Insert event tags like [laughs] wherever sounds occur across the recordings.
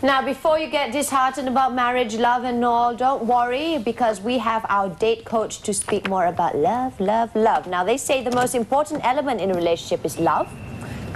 Now, before you get disheartened about marriage, love, and all, don't worry because we have our date coach to speak more about love, love, love. Now, they say the most important element in a relationship is love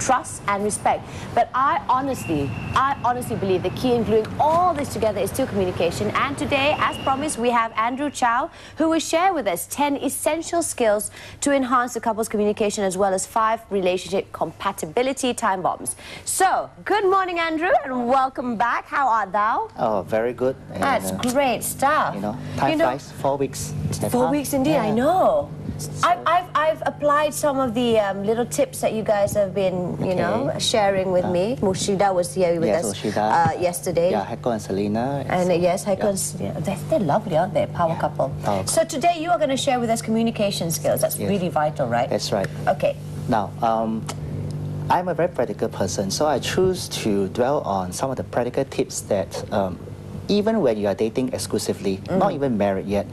trust and respect. But I honestly, I honestly believe the key in gluing all this together is still communication. And today, as promised, we have Andrew Chow, who will share with us 10 essential skills to enhance the couple's communication as well as five relationship compatibility time bombs. So, good morning, Andrew, and welcome back. How art thou? Oh, very good. And, That's uh, great stuff. You know, time You know- flies, four weeks. Four weeks indeed, I Yeah. know. I've, I've, I've applied some of the um, little tips that you guys have been, you Okay. know, sharing with me. Mushida was here with Yes, us Mushida. Uh, yesterday. Yeah, Heko and Selena. And uh, yes, yeah. Heiko's, yeah, they're, they're lovely, aren't they? Power Yeah, couple. power So today you are going to share with us communication skills. That's Yes. really vital, right? That's right. Okay. Now, um, I'm a very practical person, so I choose to dwell on some of the practical tips that um, even when you are dating exclusively, Mm-hmm. not even married yet,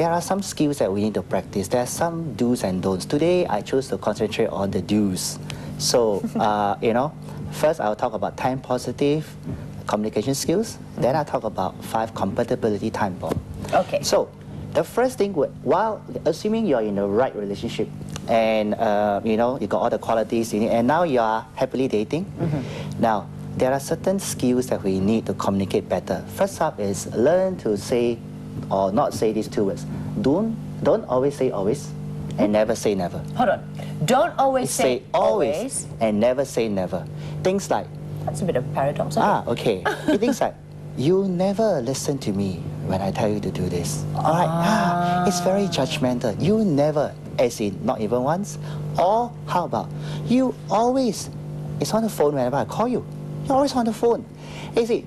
there are some skills that we need to practice. There are some do's and don'ts. Today, I chose to concentrate on the do's. So, [laughs] uh, you know, first I'll talk about time positive communication skills. Then I'll talk about five compatibility time bomb. Okay. So, the first thing, while assuming you're in the right relationship and uh, you know you got all the qualities you need, and now you are happily dating, now there are certain skills that we need to communicate better. First up is learn to say or not say these two words. Don't don't always say always, and never say never. Hold on. Don't always say, Say always and never say never. Things like That's a bit of a paradox. Ah, okay. It things like, you never listen to me when I tell you to do this. All right. Ah, [gasps] it's very judgmental. You never, as in not even once. Or how about, you always, it's on the phone whenever I call you. You're always on the phone. You see,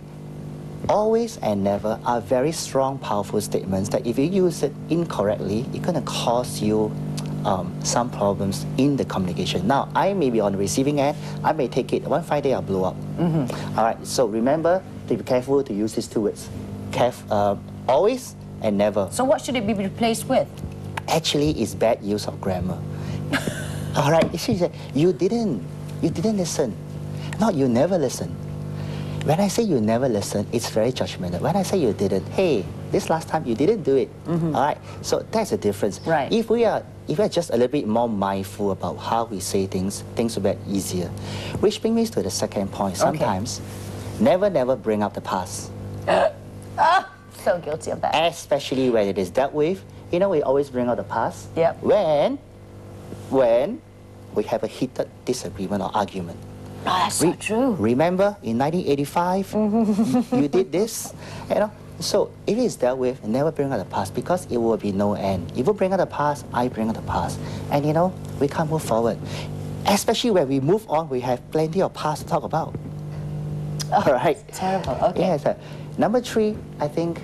always and never are very strong, powerful statements that if you use it incorrectly, it's going to cause you um, some problems in the communication. Now, I may be on the receiving end. I may take it. One fine day, I'll blow up. All right. So remember to be careful to use these two words. Caref- uh, always and never. So what should it be replaced with? Actually, it's bad use of grammar. [laughs] All right. You didn't. You didn't listen. Not you never listen. When I say you never listen, it's very judgmental. When I say you didn't, hey, this last time you didn't do it. All right. So that's the difference. Right. If we are if we are just a little bit more mindful about how we say things, things will be easier. Which brings me to the second point. Sometimes, never, never bring up the past. [laughs] ah, So guilty of that. Especially when it is dealt with. You know, we always bring up the past. Yep. When, when we have a heated disagreement or argument. Oh, that's so true. Remember in 1985, [laughs] you did this, you know. So if it's dealt with, never bring up the past because it will be no end. If you bring up the past, I bring up the past, and you know we can't move forward. Especially when we move on, we have plenty of past to talk about. [laughs] All right. Terrible. Okay. Yes. uh, Number three, I think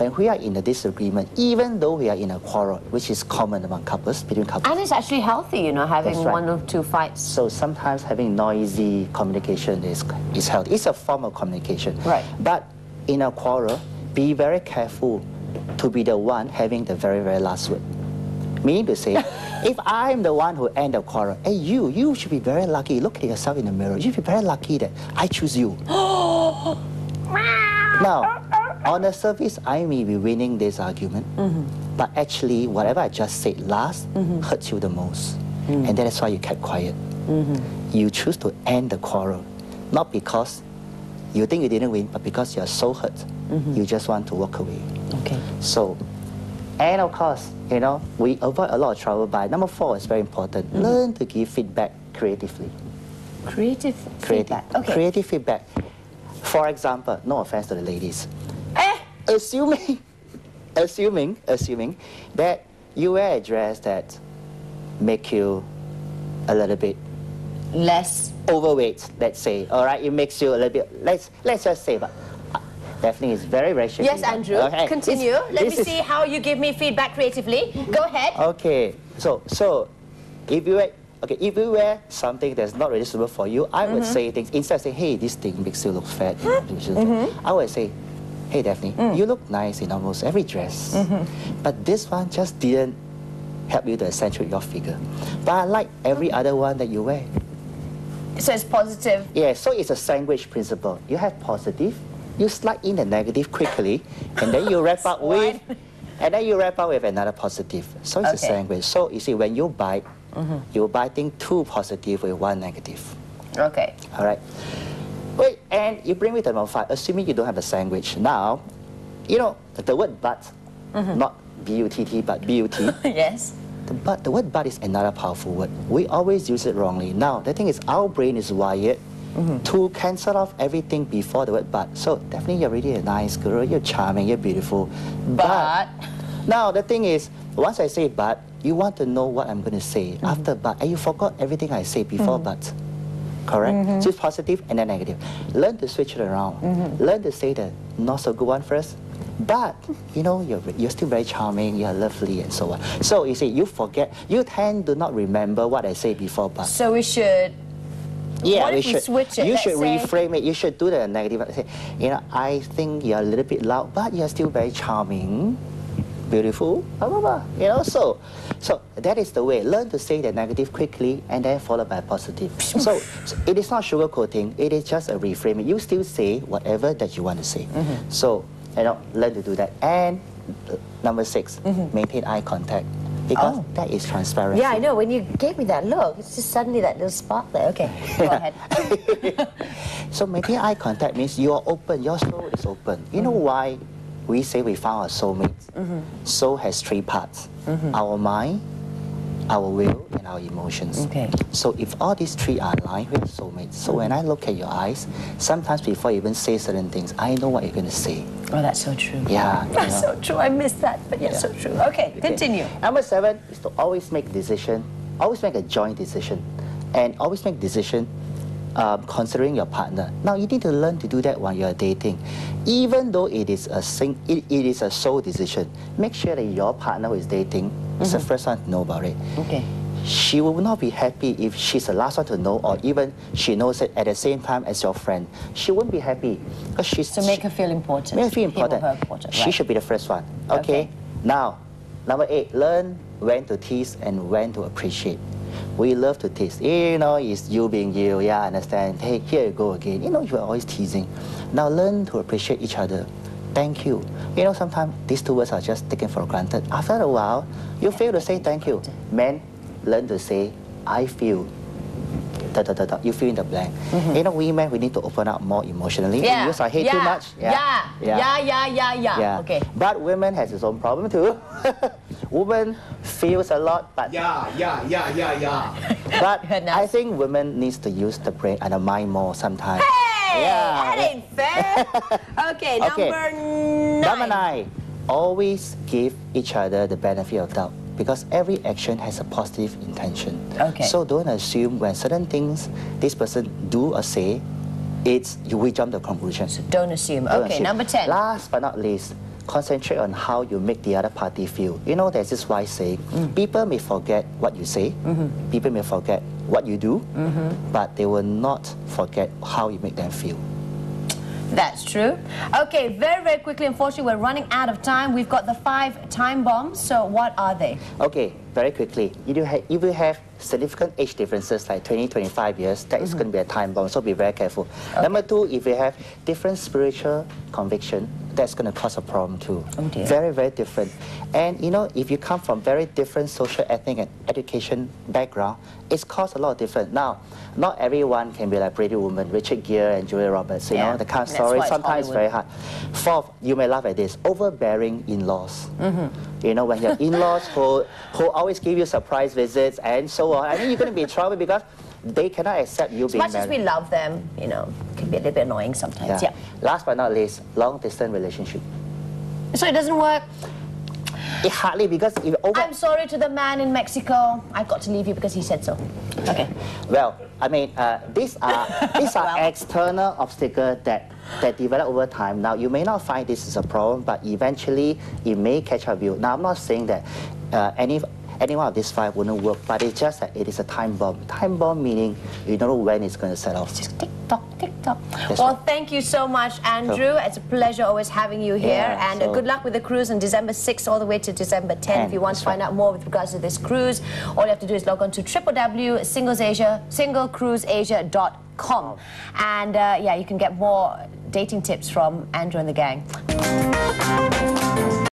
when we are in a disagreement, even though we are in a quarrel, which is common among couples, between couples. And it's actually healthy, you know, having right. one or two fights. So sometimes having noisy communication is, is healthy. It's a form of communication. Right. But in a quarrel, be very careful to be the one having the very, very last word. Meaning to say, [laughs] if I'm the one who end the quarrel, hey, you, you should be very lucky. Look at yourself in the mirror. You should be very lucky that I choose you. [gasps] now, on the surface, I may be winning this argument, mm-hmm. but actually, whatever I just said last mm-hmm. hurts you the most. Mm. And that is why you kept quiet. Mm-hmm. You choose to end the quarrel, not because you think you didn't win, but because you're so hurt, you just want to walk away. Okay. So, and of course, you know, we avoid a lot of trouble by number four is very important. Mm-hmm. Learn to give feedback creatively. Creative Creative, feedback. Okay. creative feedback. For example, no offense to the ladies. Assuming, assuming, assuming that you wear a dress that make you a little bit less. overweight, let's say, all right, it makes you a little bit, let's, let's just say, but uh, Daphne is very, very shaky. Yes, Andrew. Okay. Continue. Let me is- see how you give me feedback creatively. Go ahead. Okay, so so if you wear okay, if you wear something that's not really suitable for you, I would Mm-hmm. say things instead of saying, hey, this thing makes you look fat, makes you look fat," Mm-hmm. I would say, hey Daphne, Mm. you look nice in almost every dress. Mm-hmm. But this one just didn't help you to accentuate your figure. But I like every other one that you wear. So it's positive. Yeah, so it's a sandwich principle. You have positive you slide in the negative quickly, and then you wrap [laughs] up with, and then you wrap up with another positive. So it's a Okay. sandwich. So you see, when you bite, you're biting two positive with one negative. Okay. All right. Wait, and you bring me to number five, assuming you don't have a sandwich. Now, you know, the word but, mm-hmm. not B-U-T-T, but B-U-T. [laughs] yes. The but, the word but is another powerful word. We always use it wrongly. Now, the thing is, our brain is wired mm-hmm. to cancel off everything before the word but. So, definitely, you're really a nice girl, you're charming, you're beautiful. But- now, the thing is, once I say but, you want to know what I'm going to say mm-hmm. after but, and you forgot everything I say before but. Correct? Mm-hmm. So it's positive and then negative. Learn to switch it around. Mm-hmm. Learn to say the not so good one first. But, you know, you're, you're still very charming, you're lovely, and so on. So you see, you forget, you tend to not remember what I say before, but. So we should. Yeah, What we if we should. switch it? You should say- reframe it. You should do the negative. Say, you know, I think you're a little bit loud, but you're still very charming, beautiful. Blah blah blah. You know, so, so that is the way. Learn to say the negative quickly, and then followed by positive. [laughs] so, so it is not sugarcoating. It is just a reframing. You still say whatever that you want to say. Mm-hmm. So, you know, learn to do that. And uh, number 6 maintain eye contact because. Oh. that is transparent. Yeah, I know. When you gave me that look, it's just suddenly that little spark there. Okay, go [laughs] ahead. So maintain eye contact means you are open, your soul is open. You know why we say we found our soulmate? Soul has three parts our mind, our will, and our emotions. Okay. So if all these three are aligned, we are soulmates. So when I look at your eyes, sometimes before you even say certain things, I know what you're going to say. Oh, that's so true. Yeah. [laughs] you That's know. so true. I missed that, but yeah, Yeah. so true. Okay, continue. Number seven is to always make decision, always make a joint decision, and always make decision um, considering your partner. Now you need to learn to do that when you're dating, even though it is a sing, it, it is a sole decision. Make sure that your partner who is dating is the first one to know about it. Okay. She will not be happy if she's the last one to know, or even she knows it at the same time as your friend. She won't be happy because she's So make her feel important. Make her feel important. her important, She right. should be the first one. Okay? Okay. Now, number eight, learn when to tease and when to appreciate. We love to tease. You know, it's you being you. Yeah, I understand. Hey, here you go again. You know, you are always teasing. Now, learn to appreciate each other. Thank you. You know, sometimes these two words are just taken for granted. After a while, you fail to say thank you. Men, learn to say, I feel. Da, da, da, da. You fill in the blank. Mm-hmm. You know, women, we need to open up more emotionally. Yeah. Because I hate yeah. too much. Yeah. Yeah. Yeah. Yeah. Yeah. Yeah. Okay. But women has its own problem too. [laughs] Women feels a lot, but Yeah, yeah, yeah, yeah, yeah. [laughs] but Goodness. I think women needs to use the brain and the mind more sometimes. Hey, Yeah. that ain't fair. [laughs] okay, Okay. number nine. Number nine, always give each other the benefit of doubt because every action has a positive intention. Okay. So don't assume when certain things this person do or say, it's you we jump to conclusions. Don't assume. Don't Okay, assume. number ten. Last but not least, concentrate on how you make the other party feel. You know, there's this wise saying, Mm. people may forget what you say, Mm-hmm. people may forget what you do, but they will not forget how you make them feel. [tsk] That's true. Okay, very, very quickly. Unfortunately, we're running out of time. We've got the five time bombs. So, what are they? Okay, very quickly. If you, ha- if you have significant age differences like 20, 25 years, that Mm-hmm. is going to be a time bomb, so be very careful. Number two, if you have different spiritual conviction, that's going to cause a problem too. Oh, dear. Very, very different. And you know, if you come from very different social, ethnic, and education background, it's caused a lot of different. Now, not everyone can be like Pretty Woman, Richard Gere, and Julia Roberts. You Yeah, know, the kind of story it's sometimes Hollywood. very hard. Fourth, you may laugh at this, overbearing in-laws. Mm-hmm. You know, when your [laughs] in-laws who, who always give you surprise visits and so on, I think you're going to be in trouble because they cannot accept you As being much as we love them, you know, can be a little bit annoying sometimes. Yeah. Last but not least, long-distance relationship. So it doesn't work. It hardly because if over. I'm sorry to the man in Mexico. I've got to leave you because he said so. Okay. Well, I mean, uh, these are [laughs] these are Well. external obstacles that that develop over time. Now, you may not find this is a problem, but eventually it may catch up with you. Now, I'm not saying that uh, any any one of these five wouldn't work, but it's just that it is a time bomb. Time bomb meaning you don't know when it's going to set off. Just tick tock, tick tock. Well, right. thank you so much, Andrew. It's a pleasure always having you here. Yeah, and uh, so- good luck with the cruise on December 6th all the way to December 10th. 10, if you want to find right. out more with regards to this cruise, all you have to do is log on to www.singlesasia, singlecruiseasia.com. And uh, yeah, you can get more dating tips from Andrew and the gang.